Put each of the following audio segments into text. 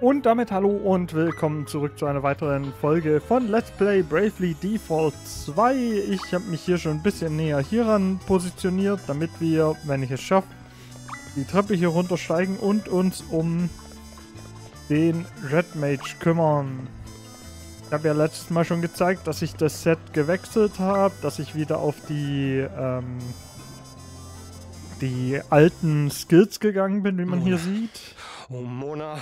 Und damit hallo und willkommen zurück zu einer weiteren Folge von Let's Play Bravely Default 2. Ich habe mich hier schon ein bisschen näher hieran positioniert, damit wir, wenn ich es schaffe, die Treppe hier runtersteigen und uns um den Red Mage kümmern. Ich habe ja letztes Mal schon gezeigt, dass ich das Set gewechselt habe, dass ich wieder auf die, ähm, die alten Skills gegangen bin, wie man hier sieht. Oh, Mona.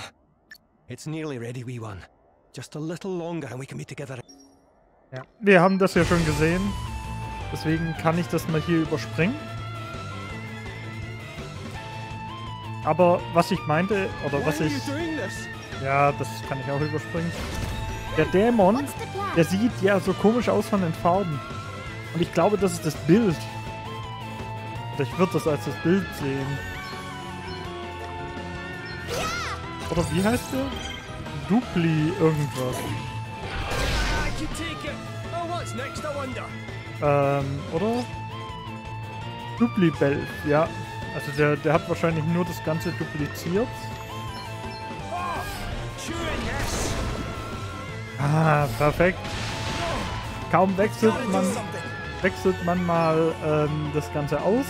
It's nearly ready, wee one. Just a little longer and we can be together. Ja. Wir haben das ja schon gesehen. Deswegen kann ich das mal hier überspringen. Aber was ich meinte, oder was ich... Ja, das kann ich auch überspringen. Der Dämon, der sieht ja so komisch aus von den Farben. Und ich glaube, das ist das Bild. Oder ich würde das als das Bild sehen. Oder wie heißt der? Dupli irgendwas. Ähm, oder? Duplibelf, ja. Also der, der hat wahrscheinlich nur das Ganze dupliziert. Ah, perfekt. Kaum wechselt man, wechselt man mal ähm, das Ganze aus.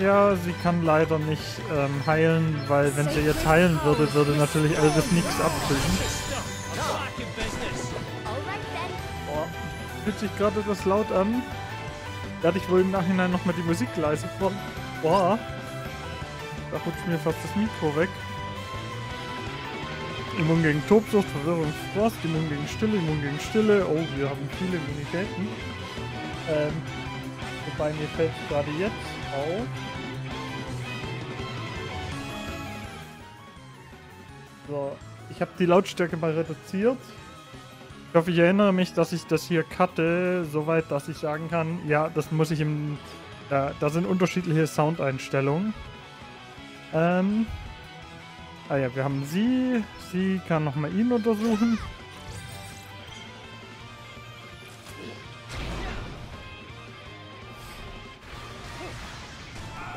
Ja, sie kann leider nicht ähm, heilen, weil wenn sie jetzt heilen würde, würde natürlich Elvis nichts abkriegen. Fühlt sich gerade das laut an. Werde ich wohl im Nachhinein nochmal die Musik leise von. Boah. Da rutscht mir fast das Mikro weg. Immun gegen Tobsucht, Verwirrung, Frost, Immun gegen Stille, Immun gegen Stille. Oh, wir haben viele Immunitäten. Ähm, wobei mir fällt gerade jetzt auf. So, ich habe die Lautstärke mal reduziert. Ich hoffe, ich erinnere mich, dass ich das hier cutte, soweit, dass ich sagen kann, ja, das muss ich im... Ja, da sind unterschiedliche Soundeinstellungen. Ähm... Ah ja, wir haben sie. Sie kann nochmal ihn untersuchen.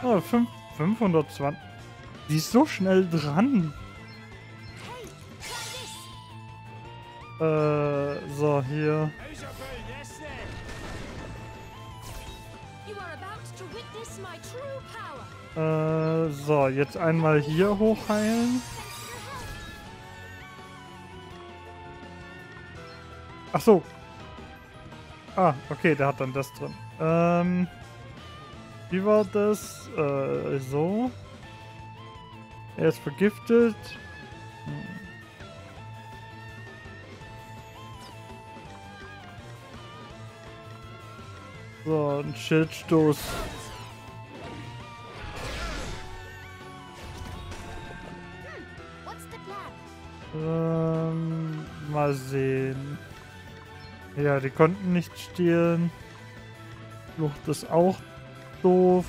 Oh, fünf- 520. Sie ist so schnell dran. Äh, so, hier. Äh, so, jetzt einmal hier hochheilen. Ach so. Ah, okay, der hat dann das drin. Ähm, wie war das? Äh, so. Er ist vergiftet. So, ein Schildstoß. Ähm, mal sehen. Ja, die konnten nicht stehlen. Flucht ist auch doof.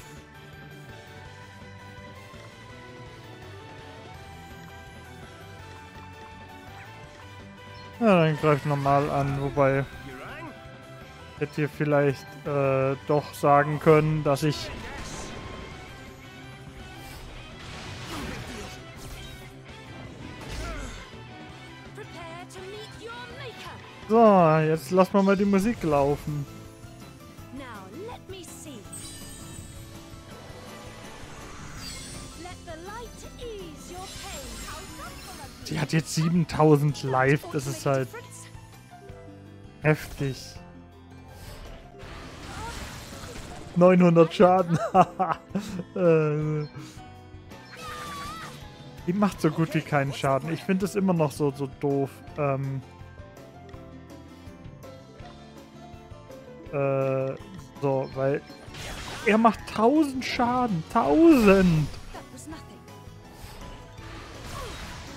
Ja, dann greift normal an, wobei ich hätte hier vielleicht äh, doch sagen können, dass ich. So, jetzt wir mal die Musik laufen. Die hat jetzt 7000 live, das ist halt heftig. 900 Schaden. äh, die macht so gut wie keinen Schaden. Ich finde es immer noch so, so doof. Ähm, äh, so, weil er macht 1000 Schaden. 1000!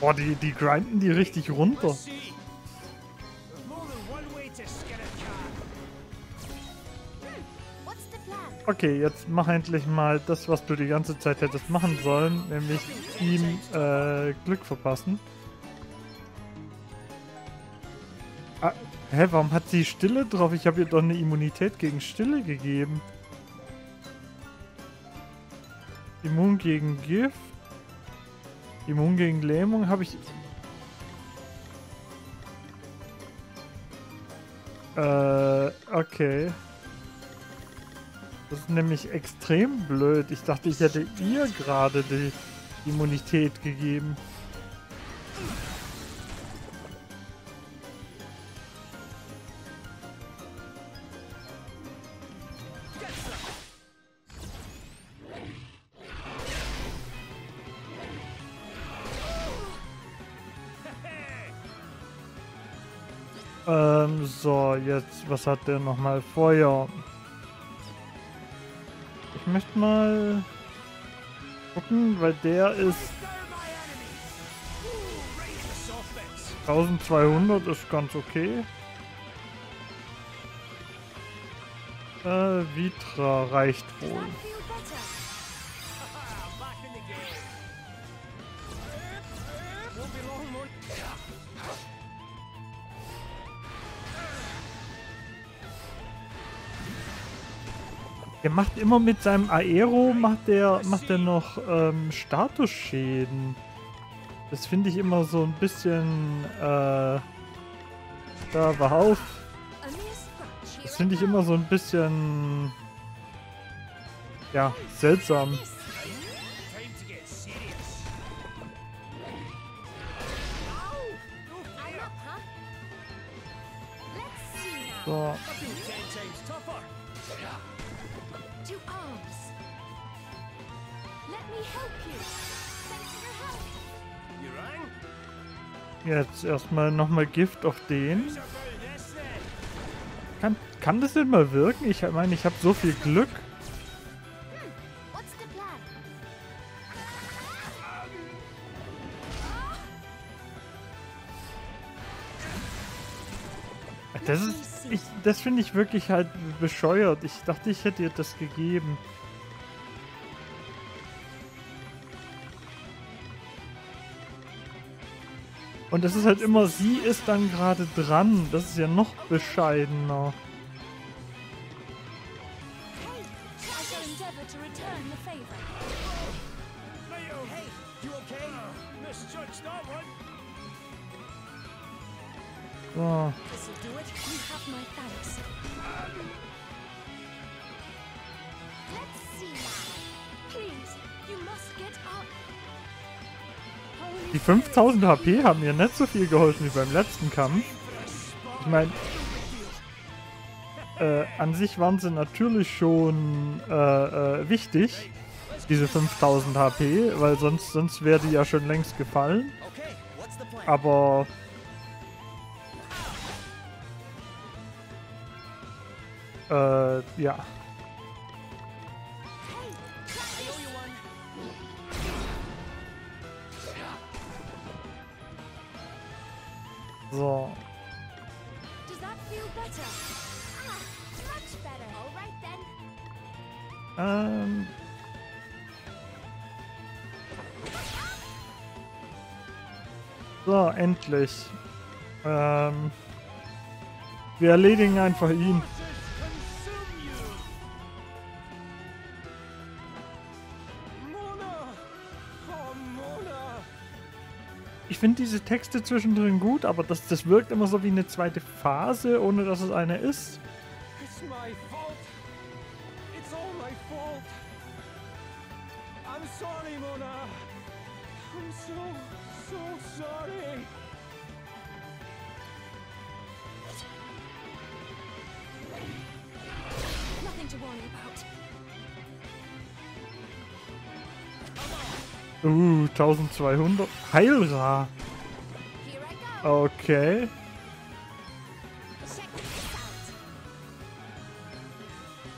Boah, die, die grinden die richtig runter. Okay, jetzt mach endlich mal das, was du die ganze Zeit hättest machen sollen, nämlich ihm äh, Glück verpassen. Ah, hä, warum hat sie Stille drauf? Ich habe ihr doch eine Immunität gegen Stille gegeben. Immun gegen Gift. Immun gegen Lähmung habe ich. Äh, okay. Das ist nämlich extrem blöd. Ich dachte, ich hätte ihr gerade die Immunität gegeben. Jetzt, was hat der nochmal? Feuer. Ich möchte mal gucken, weil der ist 1200 ist ganz okay. Äh, Vitra reicht wohl. Der macht immer mit seinem Aero, macht der, macht der noch ähm, Statusschäden. Das finde ich immer so ein bisschen, äh, da war auf. Das finde ich immer so ein bisschen, ja, seltsam. This. Jetzt erstmal nochmal Gift auf den. Kann, kann das denn mal wirken? Ich meine, ich habe so viel Glück. Das ist, ich, das finde ich wirklich halt bescheuert. Ich dachte, ich hätte ihr das gegeben. Und es ist halt immer, sie ist dann gerade dran. Das ist ja noch bescheidener. Die 5000 HP haben mir nicht so viel geholfen wie beim letzten Kampf. Ich meine, äh, an sich waren sie natürlich schon äh, äh, wichtig, diese 5000 HP, weil sonst, sonst wäre die ja schon längst gefallen. Aber äh, ja. Then. Ähm. So, endlich. Ähm. Wir erledigen einfach ihn. Finde diese Texte zwischendrin gut, aber das, das wirkt immer so wie eine zweite Phase, ohne dass es eine ist. It's my fault. It's all my fault. I'm sorry, Mona. I'm so, so sorry. Nothing to worry about. Uh, 1200. Heilra. Okay.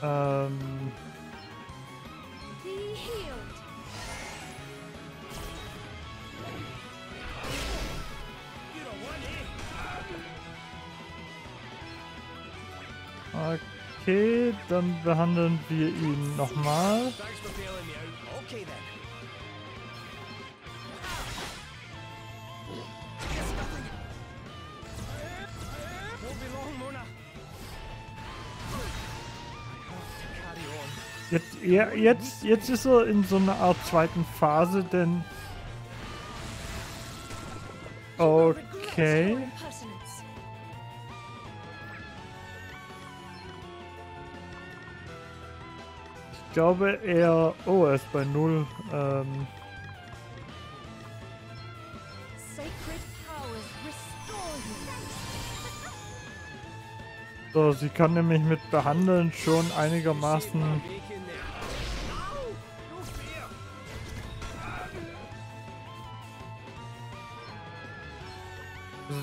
Ähm. Okay, dann behandeln wir ihn nochmal. Jetzt, ja, jetzt, jetzt ist er in so einer Art zweiten Phase, denn... Okay. Ich glaube er... Oh, er ist bei Null. Ähm, so, sie kann nämlich mit Behandeln schon einigermaßen...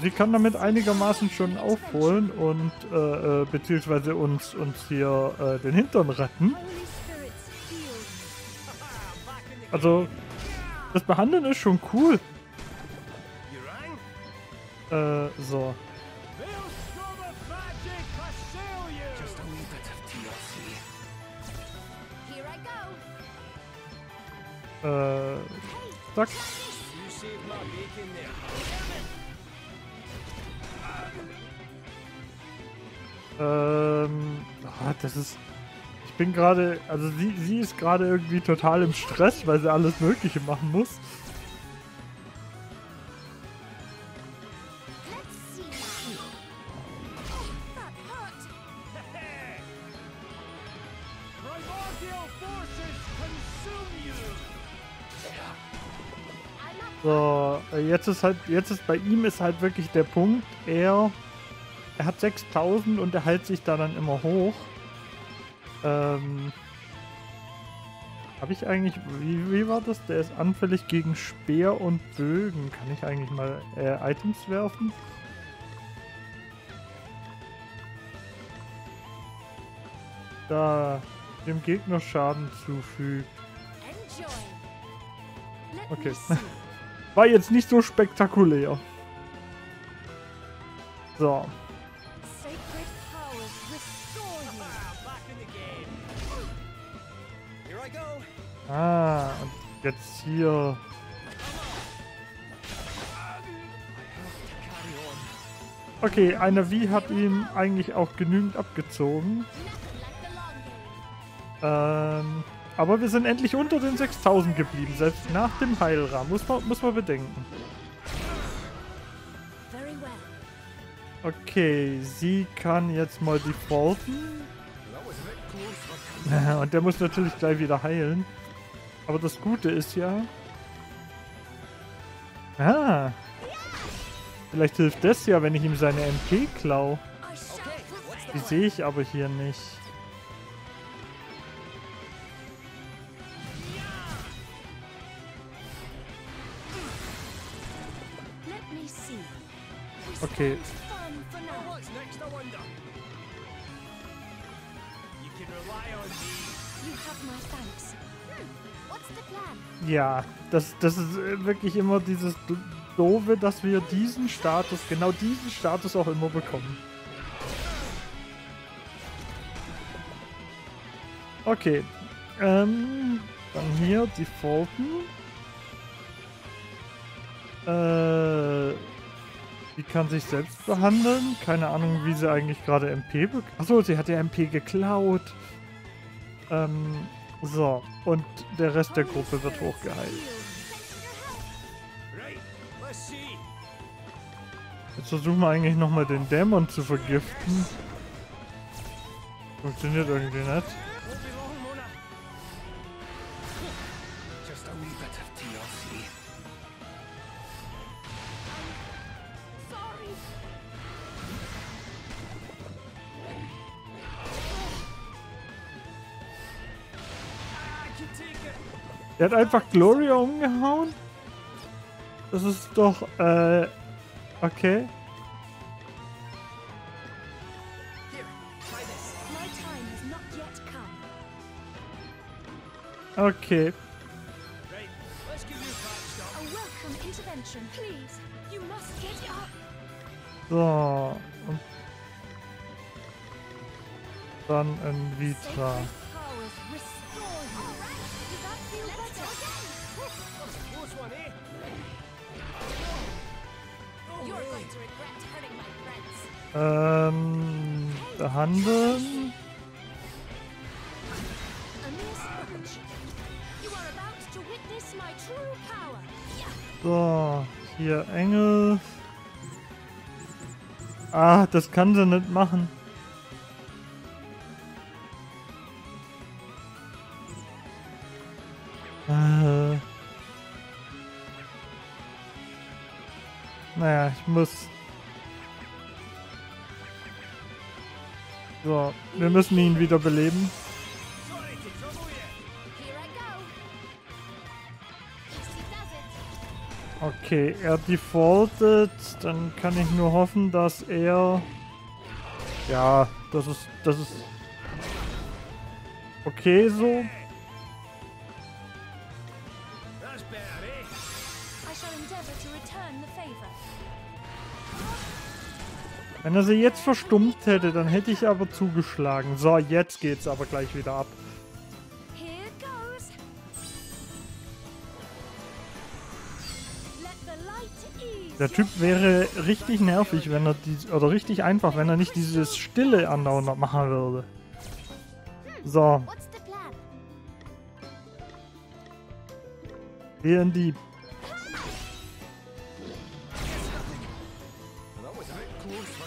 sie kann damit einigermaßen schon aufholen und äh, äh, beziehungsweise uns uns hier äh, den Hintern retten. Also das Behandeln ist schon cool. Äh, so. Äh, zack. Ähm, ah, das ist. Ich bin gerade, also sie, sie ist gerade irgendwie total im Stress, weil sie alles Mögliche machen muss. Oh. So, jetzt ist halt, jetzt ist bei ihm ist halt wirklich der Punkt, er, er hat 6000 und er hält sich da dann immer hoch. Ähm, habe ich eigentlich, wie, wie war das? Der ist anfällig gegen Speer und Bögen. Kann ich eigentlich mal äh, Items werfen? Da dem Gegner Schaden zufügt. Okay. War jetzt nicht so spektakulär. So. Ah, und jetzt hier. Okay, eine Wie hat ihm eigentlich auch genügend abgezogen. Ähm, aber wir sind endlich unter den 6000 geblieben, selbst nach dem Heilrahmen. Muss man, muss man bedenken. Okay, sie kann jetzt mal defaulten. Und der muss natürlich gleich wieder heilen. Aber das Gute ist ja. Ah. Vielleicht hilft das ja, wenn ich ihm seine MP klau. Die sehe ich aber hier nicht. Okay. Ja, das, das ist äh, wirklich immer dieses Do- Doofe, dass wir diesen Status, genau diesen Status auch immer bekommen. Okay. Ähm, dann hier defaulten. Äh, die kann sich selbst behandeln. Keine Ahnung, wie sie eigentlich gerade MP bekommt. Achso, sie hat ja MP geklaut. Ähm, so. Und der Rest der Gruppe wird hochgeheilt. Jetzt versuchen wir eigentlich nochmal den Dämon zu vergiften. Funktioniert irgendwie nicht. Der hat einfach Gloria umgehauen? Das ist doch, äh, okay. Okay. So. Dann in Vitra. Ähm, behandeln. So, hier Engel. Ah, das kann sie nicht machen. Äh. Naja, ich muss. So, wir müssen ihn wieder beleben. Okay, er defaultet. Dann kann ich nur hoffen, dass er. Ja, das ist. Das ist. Okay so. Wenn er sie jetzt verstummt hätte, dann hätte ich aber zugeschlagen. So, jetzt geht's aber gleich wieder ab. Der Typ wäre richtig nervig, wenn er die. Oder richtig einfach, wenn er nicht dieses Stille andauernd machen würde. So, wir in die.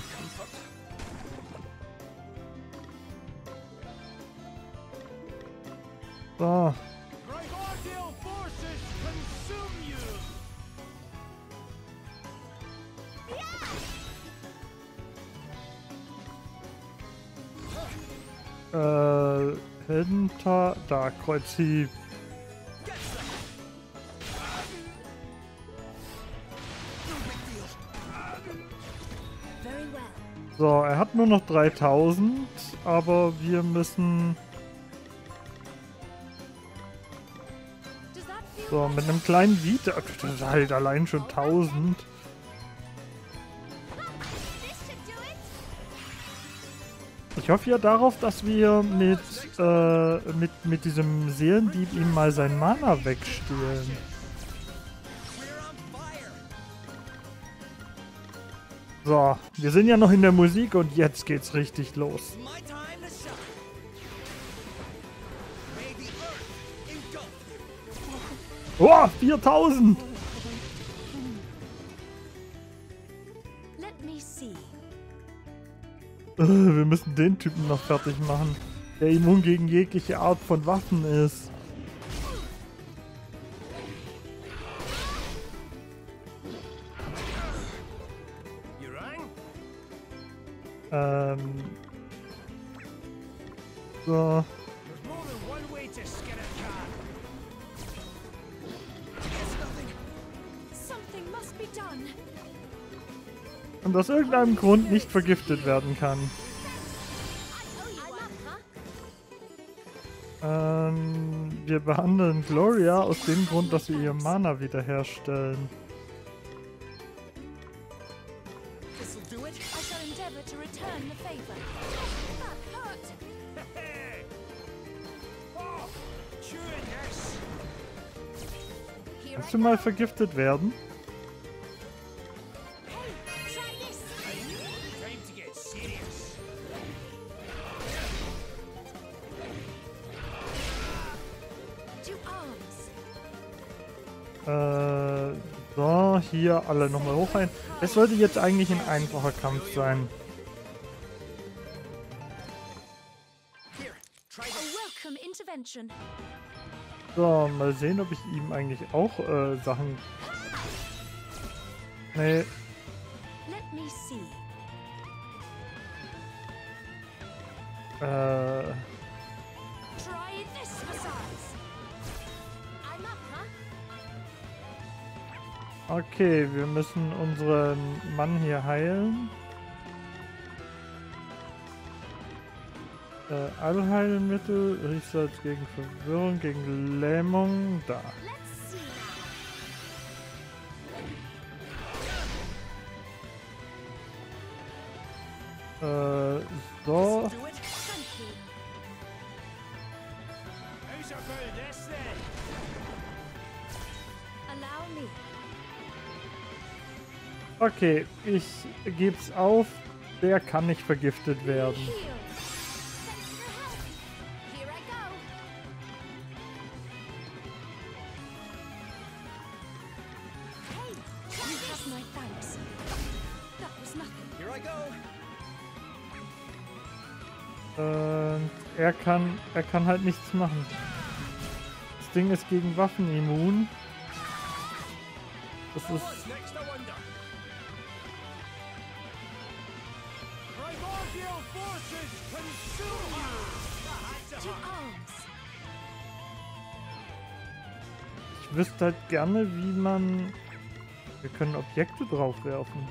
For comfort. So, äh. Hinter. Da, Kreuzhieb. Nur noch 3000, aber wir müssen. So, mit einem kleinen Vita. Das ist halt allein schon 1000. This should do it. Ich hoffe ja darauf, dass wir mit, äh, mit, mit diesem Seelendieb ihm mal sein Mana wegstehlen. So, wir sind ja noch in der Musik und jetzt geht's richtig los. Oh, 4000! Let me see. Äh, wir müssen den Typen noch fertig machen, der immun gegen jegliche Art von Waffen ist. Aus irgendeinem Grund nicht vergiftet werden kann. Ähm, wir behandeln Gloria aus dem Grund, dass wir ihr Mana wiederherstellen. This'll do it. I shall hier alle nochmal hoch ein. Es sollte jetzt eigentlich ein einfacher Kampf sein. So, mal sehen, ob ich ihm eigentlich auch äh, Sachen... Nee, äh... Okay, wir müssen unseren Mann hier heilen. Äh, Allheilmittel, Riechsalz gegen Verwirrung, gegen Lähmung, da. Äh, so. Okay, ich geb's auf. Der kann nicht vergiftet werden. Er kann, er kann halt nichts machen. Das Ding ist gegen Waffen immun. Das ist ich wüsste halt gerne, wie man, wir können Objekte draufwerfen.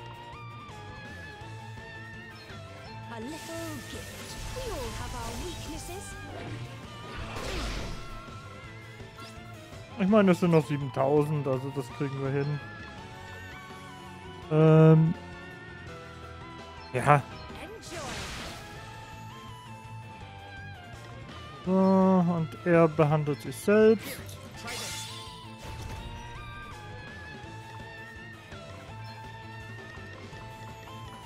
Ich meine, es sind noch 7000, also das kriegen wir hin. Ähm. Ja, so, und er behandelt sich selbst.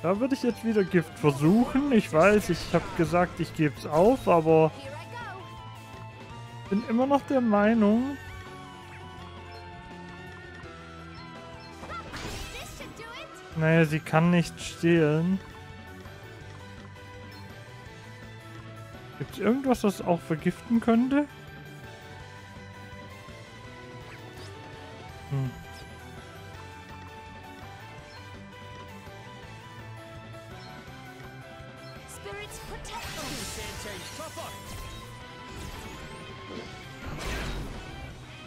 Da würde ich jetzt wieder Gift versuchen. Ich weiß, ich habe gesagt, ich gebe es auf, aber Here I go. bin immer noch der Meinung, naja, sie kann nicht stehlen. Gibt es irgendwas, das auch vergiften könnte? Hm.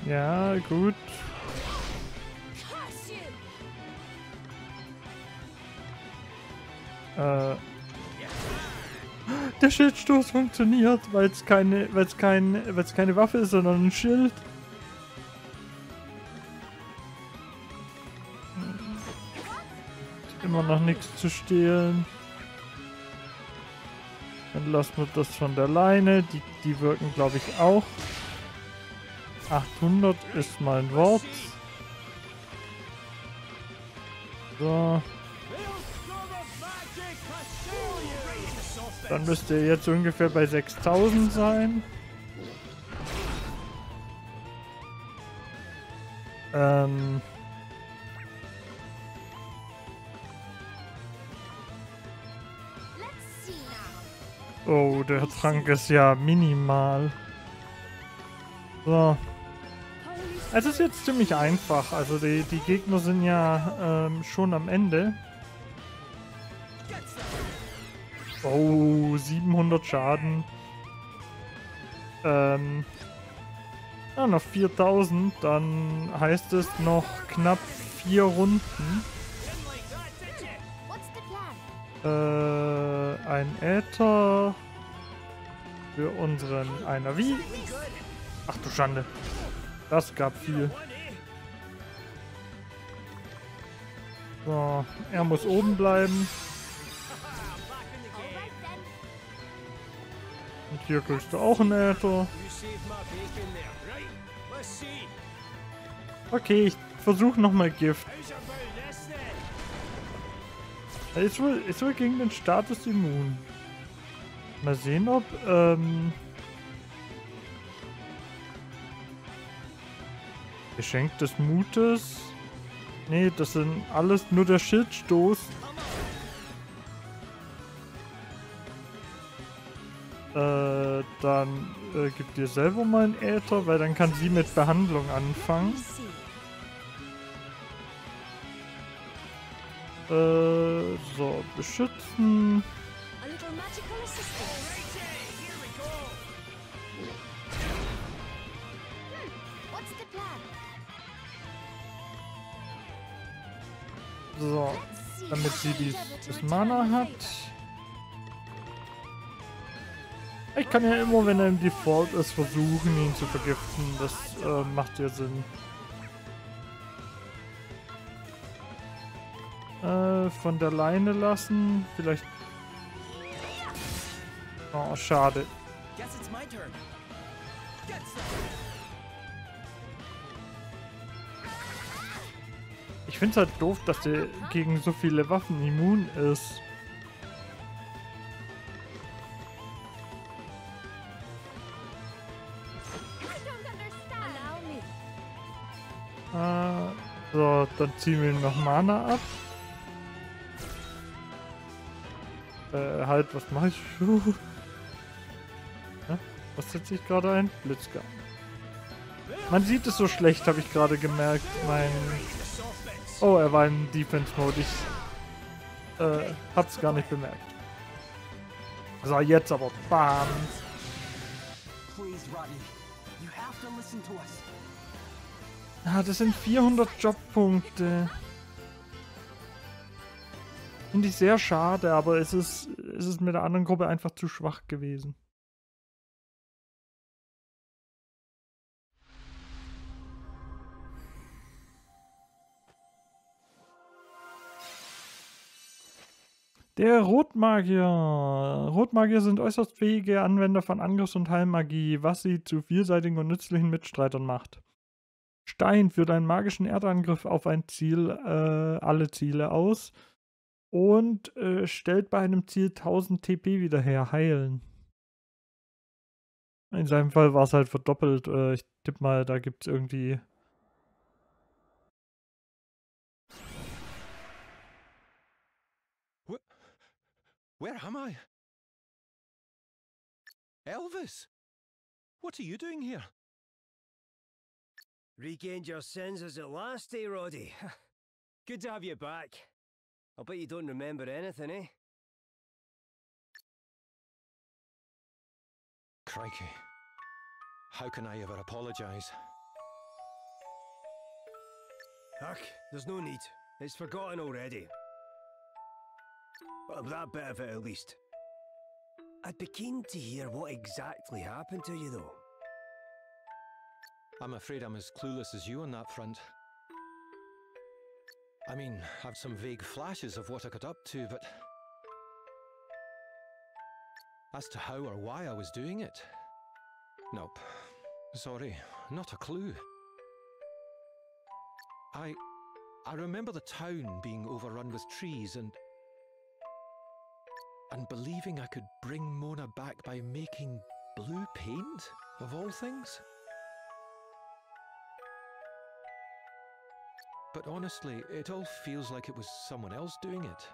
Ja, gut. Schildstoß funktioniert, weil es keine, weil es kein, weil es keine Waffe ist, sondern ein Schild. Immer noch nichts zu stehlen. Dann lassen wir das von der Leine. Die, die wirken, glaube ich, auch. 800 ist mein Wort. So. Dann müsste er jetzt ungefähr bei 6000 sein. Ähm. Oh, der Trank ist ja minimal. So. Es ist jetzt ziemlich einfach. Also die, die Gegner sind ja ähm, schon am Ende. Oh, 700 Schaden. Ähm. Ja, noch 4000. Dann heißt es noch knapp vier Runden. Äh, ein Äther. Für unseren einer wie? Ach du Schande. Das gab viel. So, er muss oben bleiben. Hier kriegst du auch ein Äther. Okay, ich versuche nochmal Gift. Er ist wohl, ist wohl gegen den Status immun. Mal sehen, ob, ähm... Geschenk des Mutes. Nee, das sind alles nur der Schildstoß. Äh, dann äh, gib dir selber mal einen Äther, weil dann kann sie mit Behandlung anfangen. Äh, so, beschützen. So, damit sie to das Mana hat. Ich kann ja immer, wenn er im Default ist, versuchen, ihn zu vergiften. Das äh, macht ja Sinn. Äh, von der Leine lassen. Vielleicht. Oh, schade. Ich finde es halt doof, dass der gegen so viele Waffen immun ist. Dann ziehen wir ihm noch Mana ab. Äh, halt, was mache ich? Hä? was setze ich gerade ein? Blitzgang. Man sieht es so schlecht, habe ich gerade gemerkt. Mein. Oh, er war im Defense-Mode. Ich äh, hab's gar nicht bemerkt. So, jetzt aber. Bam. Please, Rodney. You have to listen to us. Ah, das sind 400 Jobpunkte. Finde ich sehr schade, aber es ist, es ist mit der anderen Gruppe einfach zu schwach gewesen. Der Rotmagier. Rotmagier sind äußerst fähige Anwender von Angriffs- und Heilmagie, was sie zu vielseitigen und nützlichen Mitstreitern macht. Stein führt einen magischen Erdangriff auf ein Ziel, äh, alle Ziele aus und äh, stellt bei einem Ziel 1000 TP wieder her, heilen. In seinem Fall war es halt verdoppelt. Äh, ich tippe mal, da gibt es irgendwie Where am I? Elvis! What are you doing here? Regained your senses at last, eh, Roddy? Good to have you back. I'll bet you don't remember anything, eh? Crikey. How can I ever apologise? Huck, there's no need. It's forgotten already. Well, that bit of it at least. I'd be keen to hear what exactly happened to you, though. I'm afraid I'm as clueless as you on that front. I mean, I've some vague flashes of what I got up to, but. As to how or why I was doing it? Nope. Sorry, not a clue. I. I remember the town being overrun with trees and. and believing I could bring Mona back by making blue paint, of all things. But honestly, it all feels like it was someone else doing it.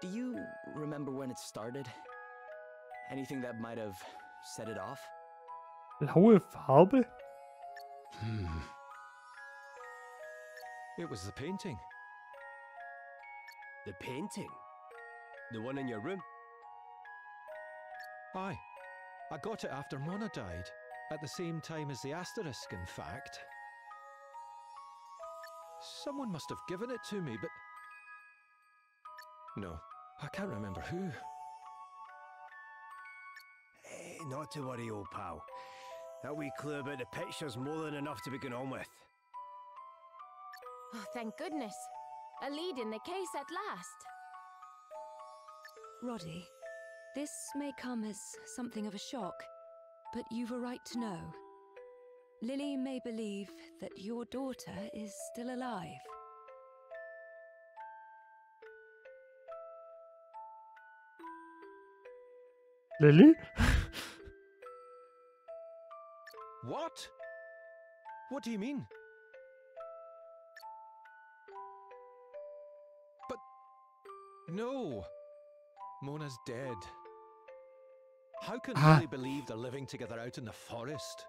Do you remember when it started? Anything that might have set it off? blaue Farbe. Hmm. It was the painting. The painting? The one in your room? Aye. I got it after Mona died, at the same time as the asterisk, in fact. Someone must have given it to me, but. No, I can't remember who. Eh, not to worry, old pal. That wee clue about the picture's more than enough to begin on with. Oh, thank goodness. A lead in the case at last. Roddy, this may come as something of a shock, but you've a right to know. Lily may believe that your daughter is still alive. Lily? What? What do you mean? But. No! Mona's dead. How can Ah. Lily believe they're living together out in the forest?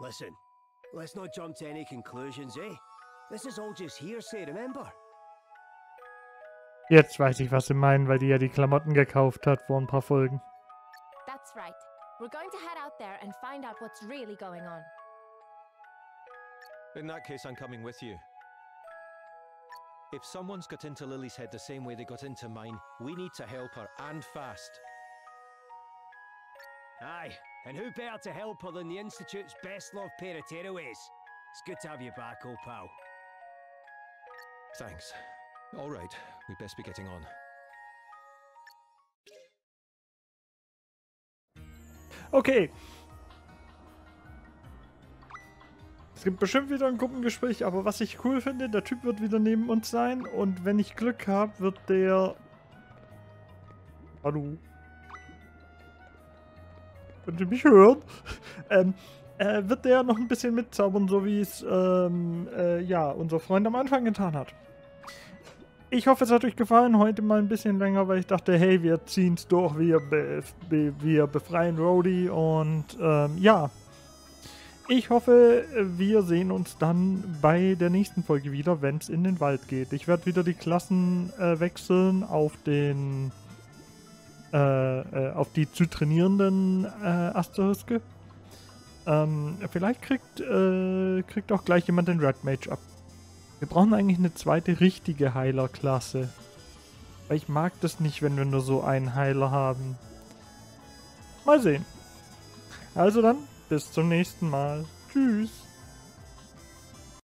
Listen, let's not jump to any conclusions, eh? This is all just hearsay, remember? Jetzt weiß ich, was sie meinen, weil die ja die Klamotten gekauft hat vor ein paar Folgen. That's right. We're going to head out there and find out what's really going on. In that case, I'm coming with you. If someone's got into Lily's head the same way they got into mine, we need to help her, and fast. Aye, and who better to help her than the Institute's best loved pair of tearaways? It's good to have you back, old pal. Thanks. All right, we'd best be getting on. Okay. Es gibt bestimmt wieder ein Gruppengespräch, aber was ich cool finde, der Typ wird wieder neben uns sein und wenn ich Glück habe, wird der... Hallo? Könnt ihr mich hören? ähm, äh, wird der noch ein bisschen mitzaubern, so wie es ähm, äh, ja, unser Freund am Anfang getan hat. ich hoffe, es hat euch gefallen. Heute mal ein bisschen länger, weil ich dachte, hey, wir ziehen es durch, wir, be be wir befreien Rhodey. Und ähm, ja, ich hoffe, wir sehen uns dann bei der nächsten Folge wieder, wenn es in den Wald geht. Ich werde wieder die Klassen äh, wechseln auf den äh, auf die zu trainierenden äh, Asteriske. Ähm, vielleicht kriegt, äh, kriegt auch gleich jemand den Red Mage ab. Wir brauchen eigentlich eine zweite richtige Heilerklasse. Weil ich mag das nicht, wenn wir nur so einen Heiler haben. Mal sehen. Also dann, bis zum nächsten Mal. Tschüss.